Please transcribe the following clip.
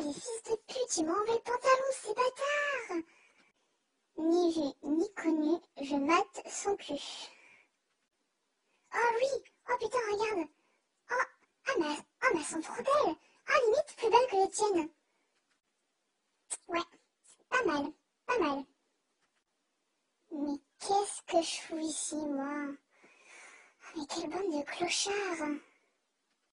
les fils de pute, ils m'ont le pantalon, ces bâtards. Ni vu, ni connu, je mate son cul. Oh oui Oh putain, regarde. Oh, ah mais, oh, mais elles sont trop belles Ah, limite plus belles que les tiennes. Ouais, pas mal, pas mal. Mais qu'est-ce que je fous ici, moi? Oh, mais quelle bande de clochards.